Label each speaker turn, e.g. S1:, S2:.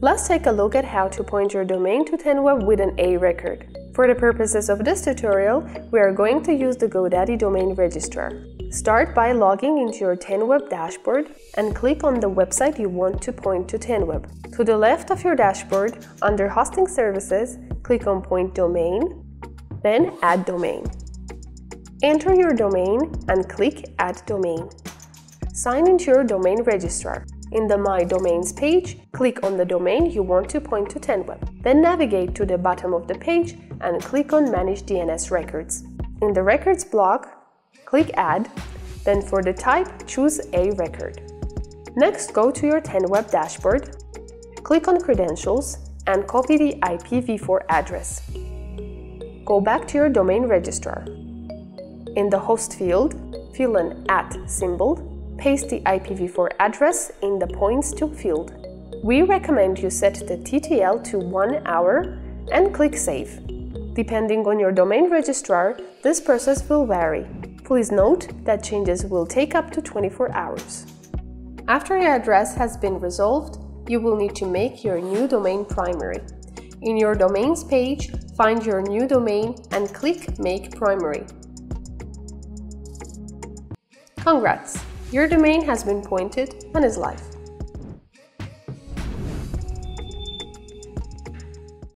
S1: Let's take a look at how to point your domain to 10Web with an A record. For the purposes of this tutorial, we are going to use the GoDaddy Domain Registrar. Start by logging into your 10Web dashboard and click on the website you want to point to 10Web. To the left of your dashboard, under Hosting Services, click on Point Domain, then Add Domain. Enter your domain and click Add Domain. Sign into your domain registrar. In the My Domains page, click on the domain you want to point to 10Web. Then navigate to the bottom of the page and click on Manage DNS Records. In the Records block, click Add, then for the type, choose A record. Next, go to your 10Web dashboard, click on Credentials, and copy the IPv4 address. Go back to your domain registrar. In the host field, fill an at symbol paste the IPv4 address in the points to field. We recommend you set the TTL to 1 hour and click Save. Depending on your domain registrar, this process will vary. Please note that changes will take up to 24 hours. After your address has been resolved, you will need to make your new domain primary. In your domains page, find your new domain and click Make Primary. Congrats! Your domain has been pointed and is live.